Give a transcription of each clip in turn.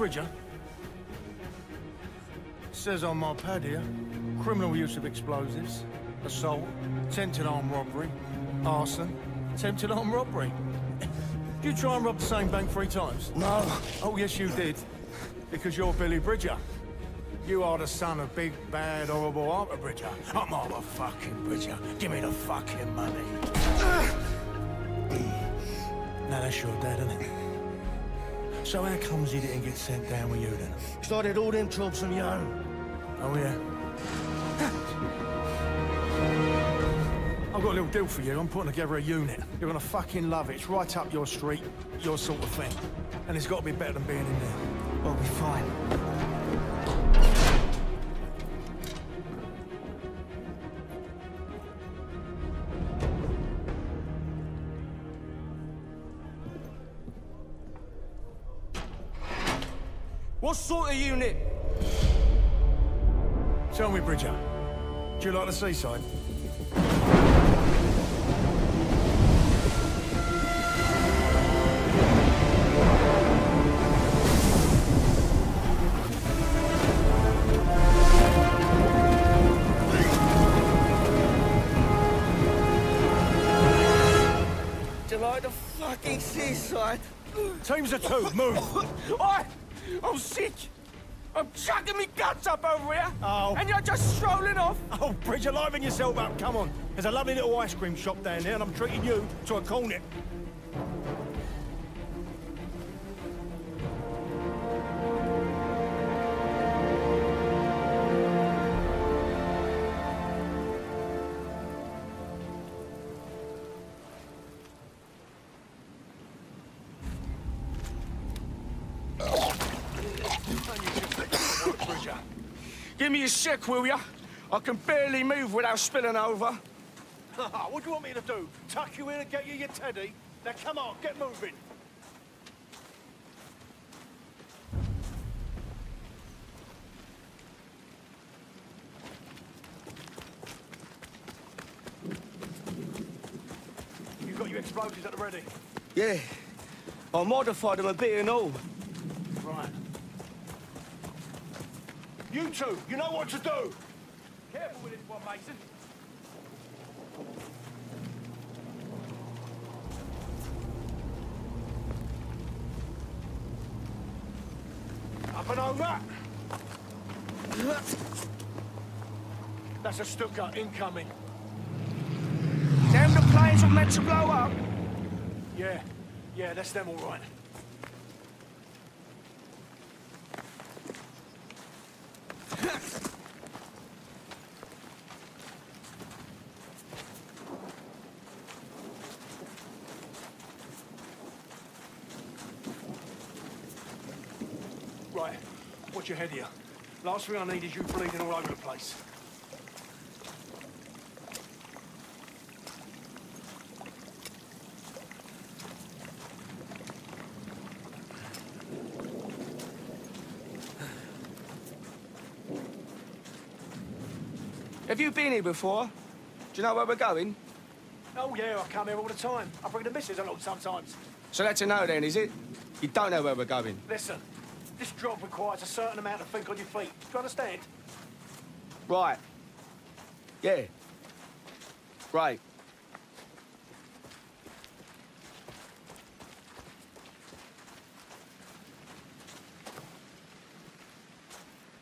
Billy Bridger? Says on my pad here, criminal use of explosives, assault, attempted armed robbery, arson, attempted armed robbery. Did you try and rob the same bank three times? No. Oh, yes, you did. Because you're Billy Bridger. You are the son of big, bad, horrible Arthur Bridger. I'm Arthur fucking Bridger. Give me the fucking money. now that's your dad, isn't it? So how comes he didn't get sent down with you then? Started all them jobs on your own. Oh, yeah? I've got a little deal for you. I'm putting together a unit. You're gonna fucking love it. It's right up your street, your sort of thing. And it's got to be better than being in there. I'll be fine. What sort of unit? Tell me, Bridger, do you like the seaside? Do you like the fucking seaside? Teams of two, move! Oh, Oi! I'm sick! I'm chucking me guts up over here! Oh. And you're just strolling off! Oh, Bridger, liven yourself up, come on. There's a lovely little ice cream shop down there, and I'm treating you to a cornet. Give me a sec, will ya? I can barely move without spilling over. what do you want me to do? Tuck you in and get you your teddy? Now come on, get moving. You got your explosives at the ready? Yeah. I modified them a bit and all. Right. You two, you know what to do. Careful with this one, Mason. Up and over. That's a Stuka incoming. Them the planes were meant to blow up. Yeah, yeah, that's them all right. Right, watch your head here. Last thing I need is you bleeding all over the place. Have you been here before? Do you know where we're going? Oh yeah, I come here all the time. I bring the missus along sometimes. So that's a no then, is it? You don't know where we're going. Listen, this job requires a certain amount of think on your feet. Do you understand? Right. Yeah. Right.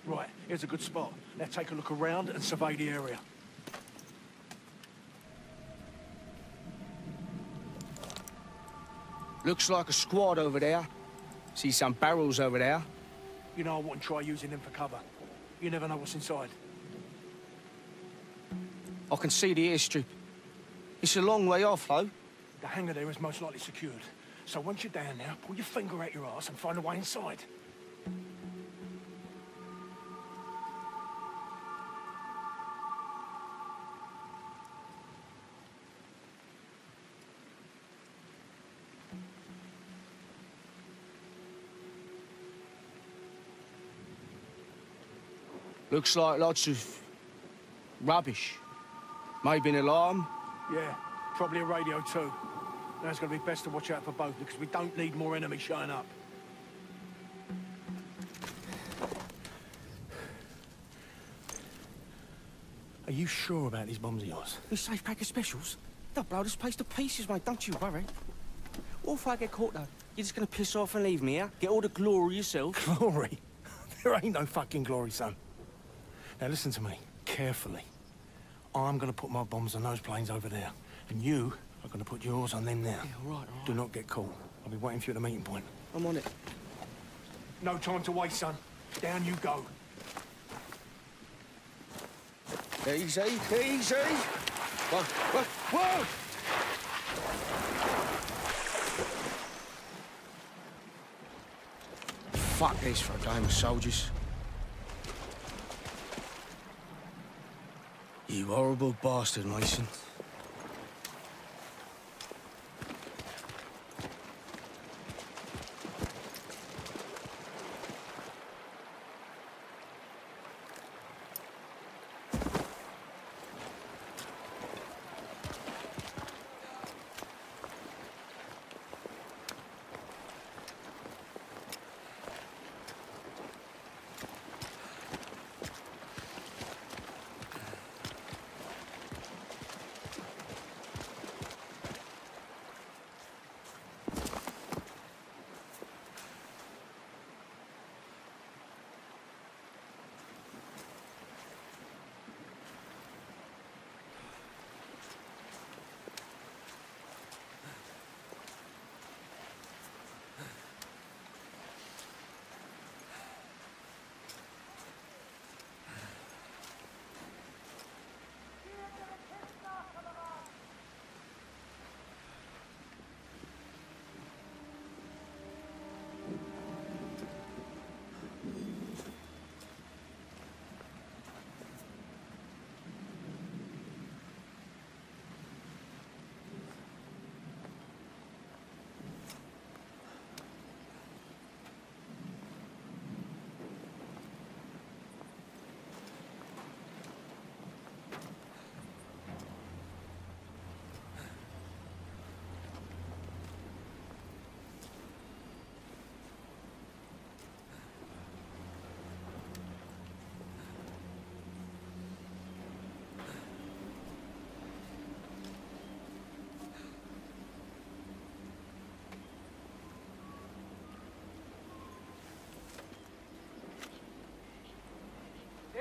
Right, here's a good spot. Now take a look around and survey the area. Looks like a squad over there. See some barrels over there. You know I wouldn't try using them for cover. You never know what's inside. I can see the airstrip. It's a long way off, though. The hangar there is most likely secured. So once you're down there, pull your finger out your ass and find a way inside. Looks like lots of rubbish. Maybe an alarm? Yeah, probably a radio too. Now it's going to be best to watch out for both because we don't need more enemies showing up. Are you sure about these bombs of yours? This safe pack of specials? They'll blow this place to pieces, mate. Don't you worry. What if I get caught, though? You're just going to piss off and leave me, here, Get all the glory yourself? Glory? there ain't no fucking glory, son. Now listen to me, carefully. I'm gonna put my bombs on those planes over there. And you are gonna put yours on them there. Yeah, all right, all right. Do not get caught. I'll be waiting for you at the meeting point. I'm on it. No time to waste, son. Down you go. Easy, easy. Whoa, whoa, whoa! Fuck this for a game of soldiers. Horrible bastard, Mason.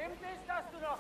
Im Bist hast du noch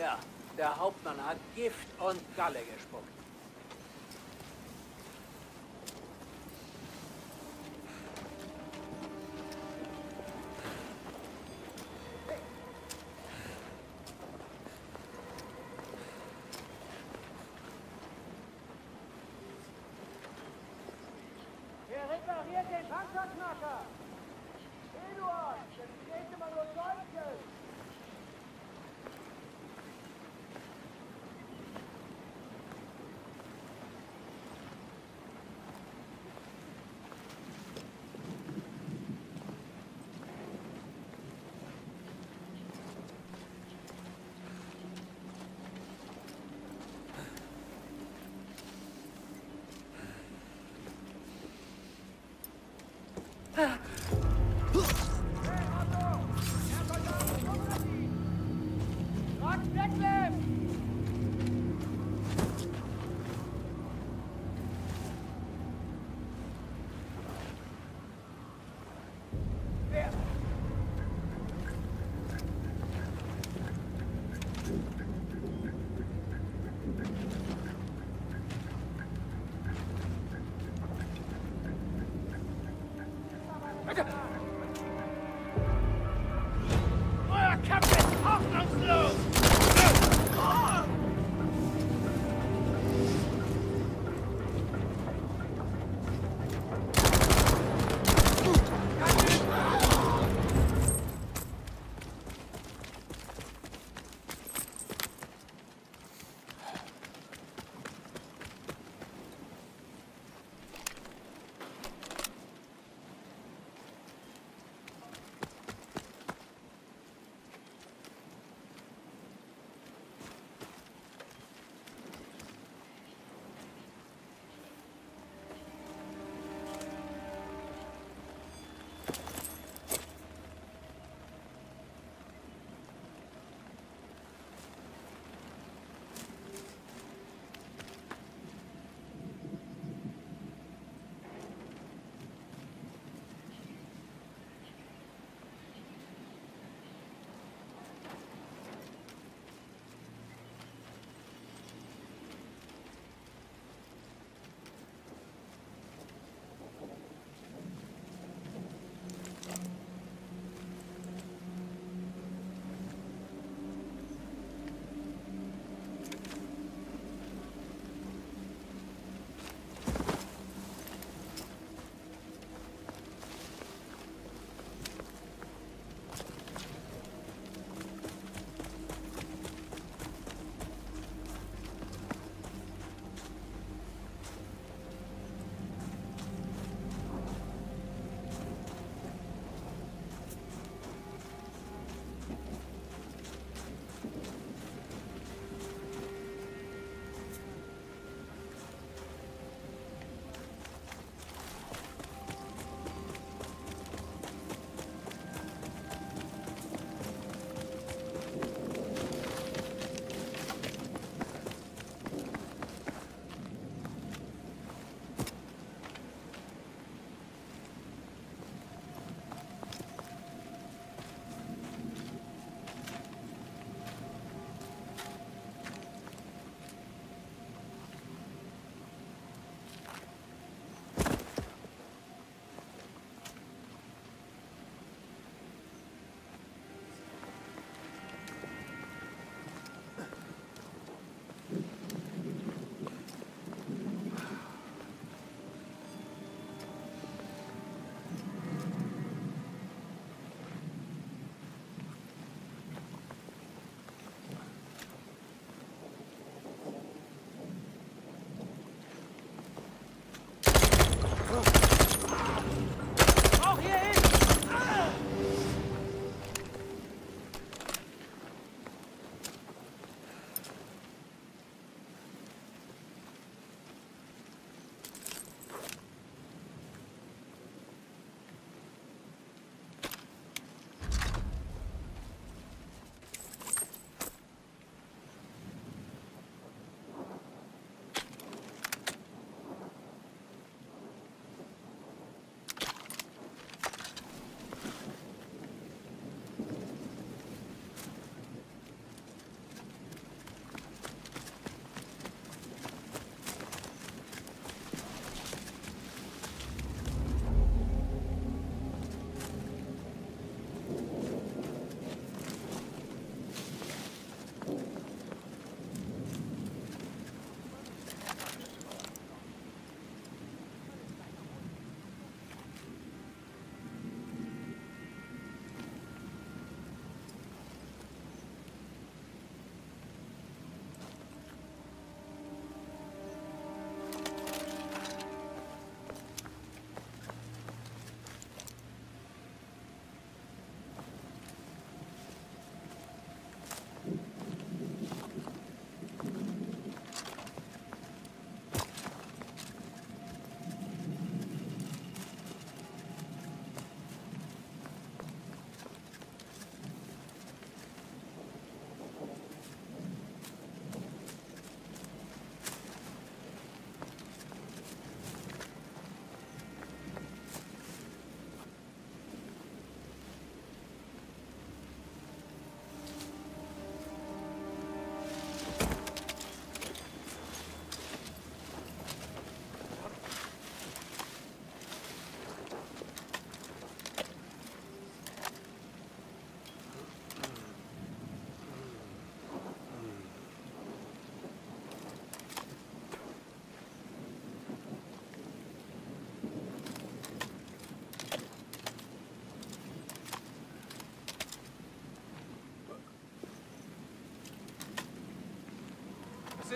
Ja, der Hauptmann hat Gift und Galle gespuckt.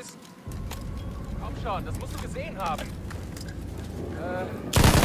Das ist... Komm schon, das musst du gesehen haben. Äh...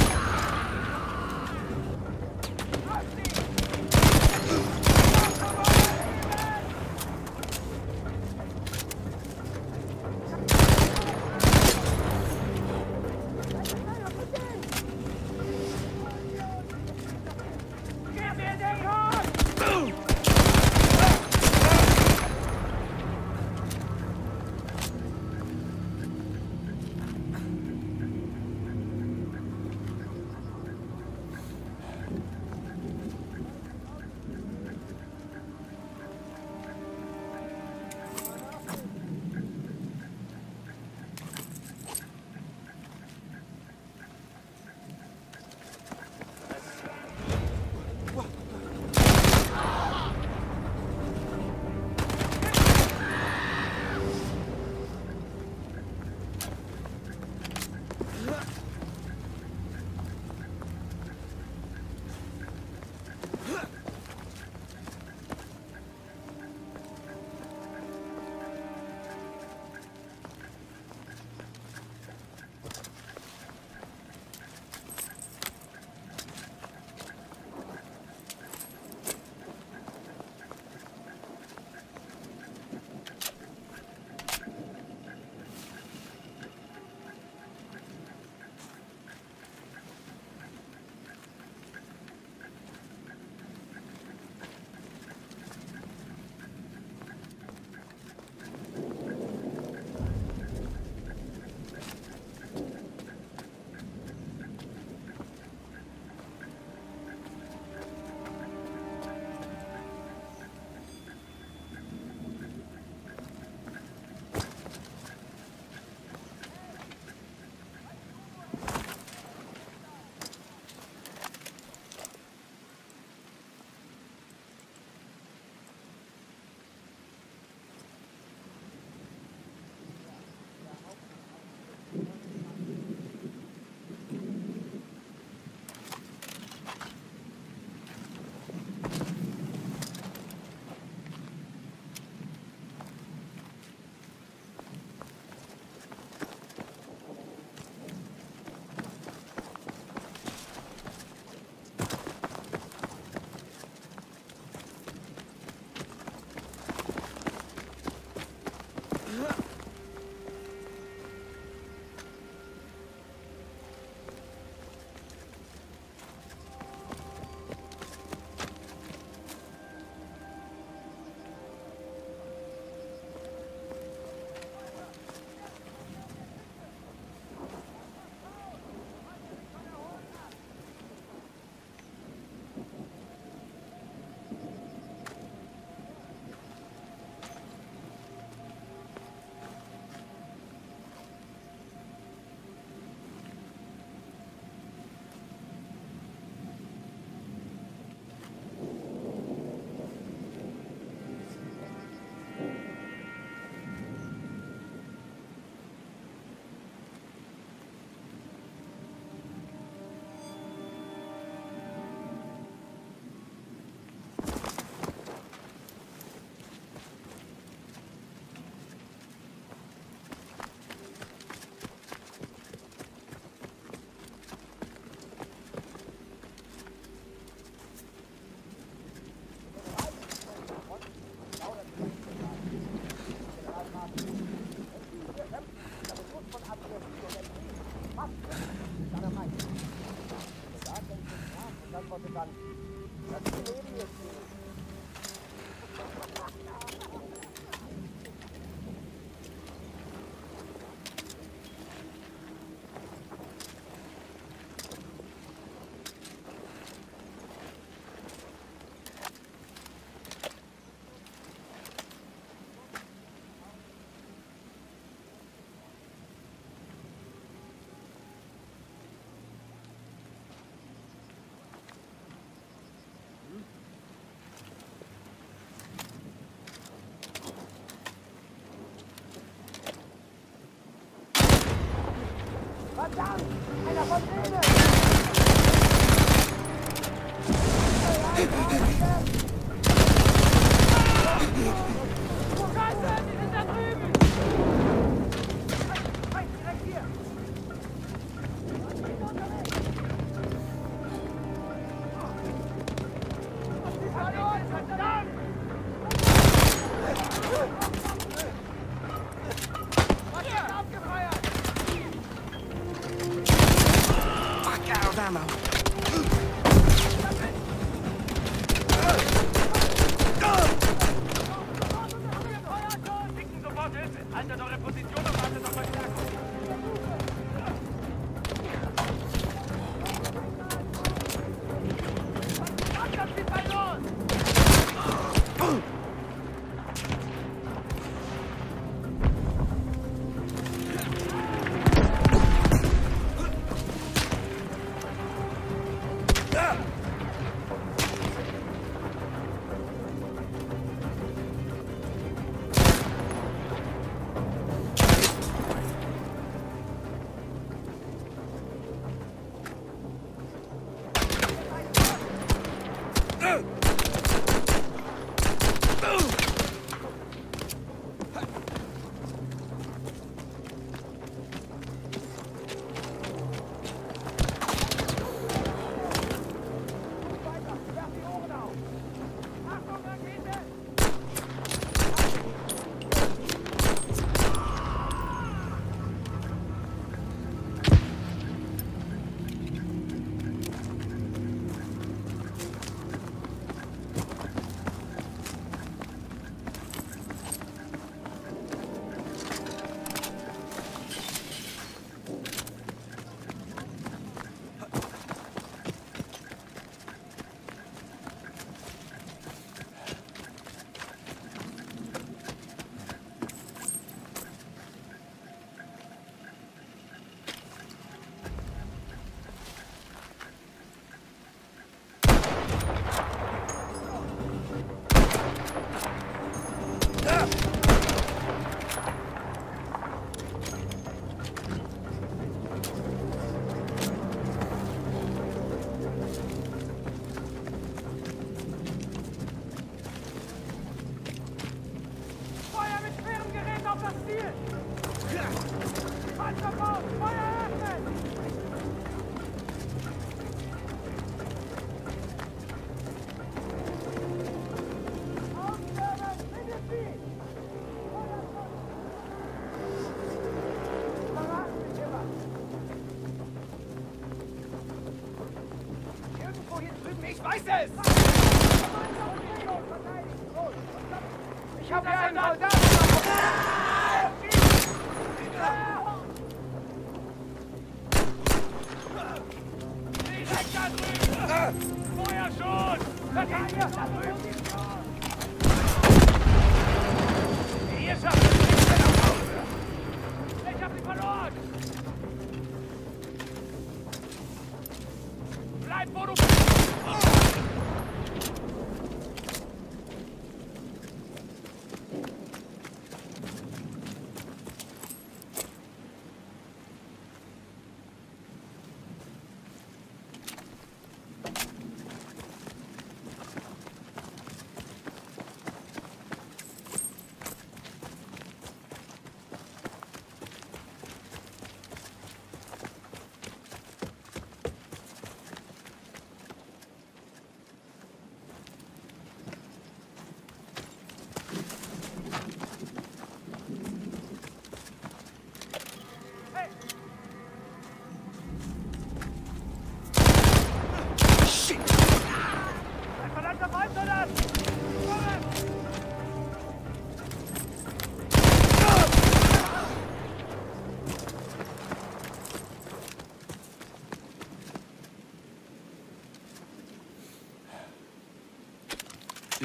Verdammt! Einer von denen!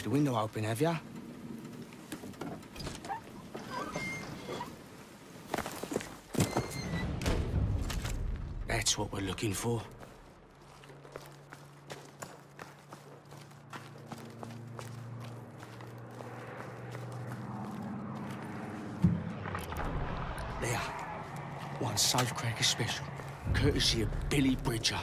left the window open, have ya? That's what we're looking for. There. One safe cracker special, courtesy of Billy Bridger.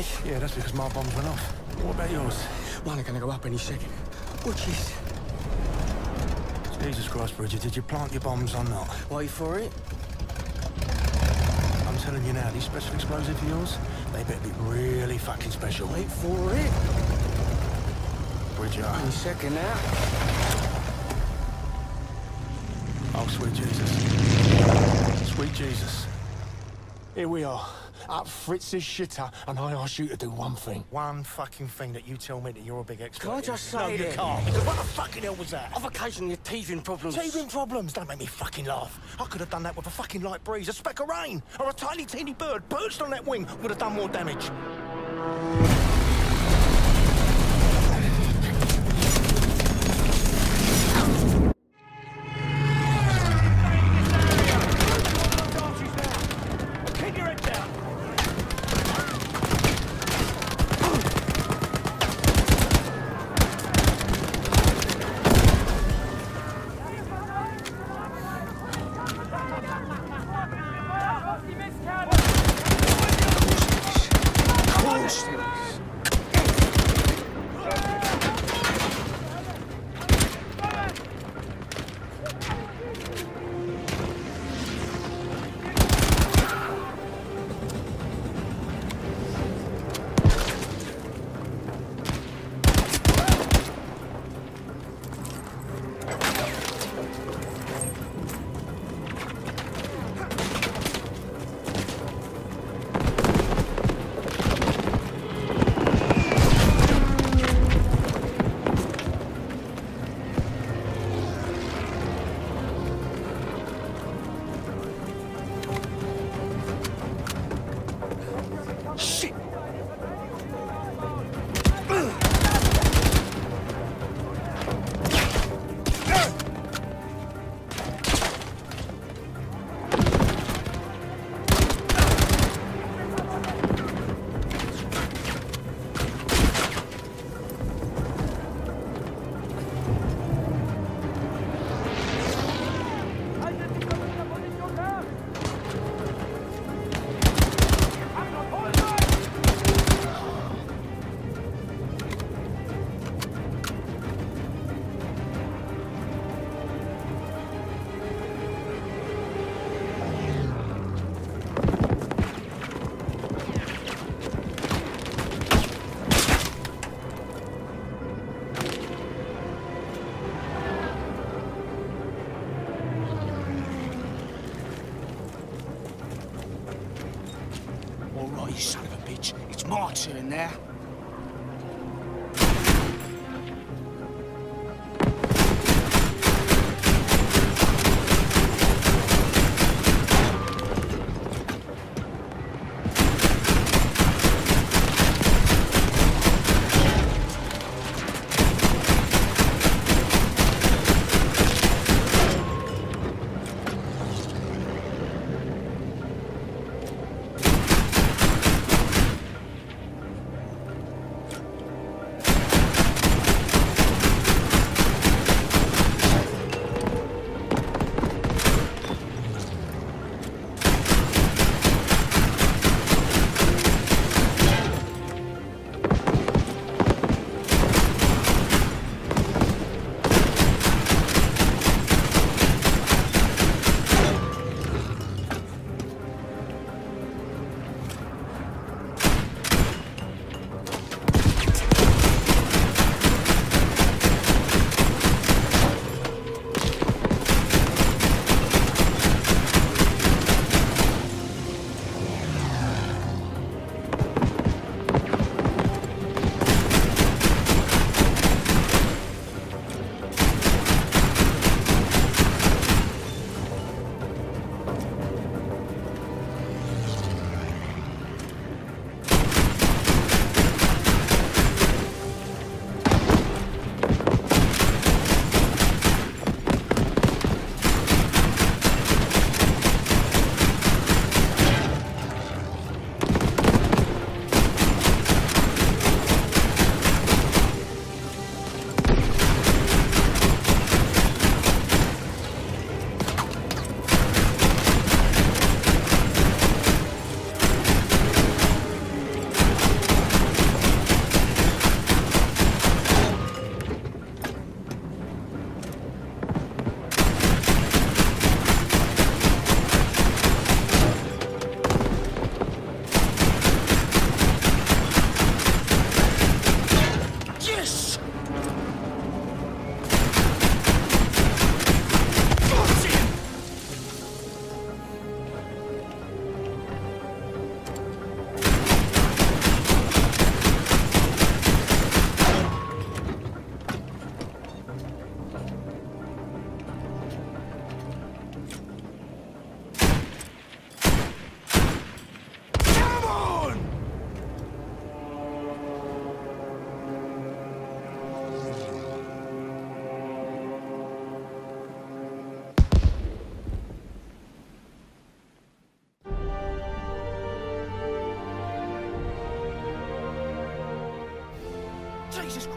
Me. Yeah, that's because my bombs went off. What about yours? Mine are gonna go up any second. Watch this. Jesus Christ, Bridger, did you plant your bombs or not? Wait for it. I'm telling you now, these special explosives of yours, they better be really fucking special. Wait for it. Bridger. Any second now. Oh, sweet Jesus. Sweet Jesus. Here we are, up Fritz's shitter, and I ask you to do one thing. One fucking thing that you tell me that you're a big expert Can I just No, say you then- can't. Because what the fucking hell was that? I've occasionally had teething problems. Teething problems, don't make me fucking laugh. I could have done that with a fucking light breeze, a speck of rain, or a tiny teeny bird perched on that wing would have done more damage.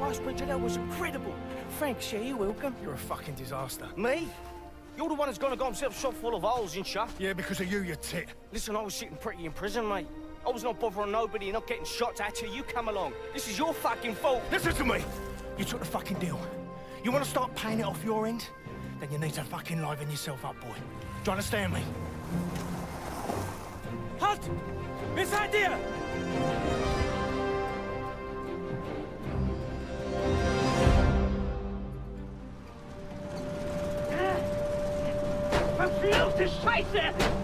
Christ, Bridger, that was incredible. Thanks, yeah, you're welcome. You're a fucking disaster. Me? You're the one who's gonna got himself shot full of holes and shit. Yeah, because of you, you tit. Listen, I was sitting pretty in prison, mate. I was not bothering nobody, not getting shots at you. You come along. This is your fucking fault. Listen to me! You took the fucking deal. You want to start paying it off your end? Then you need to fucking liven yourself up, boy. Do you understand me? Halt! Wer seid 快死